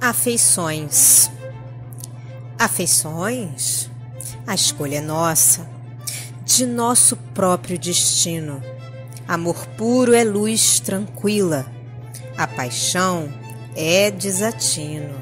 Afeições. Afeições? A escolha é nossa, de nosso próprio destino. Amor puro é luz tranquila, a paixão é desatino.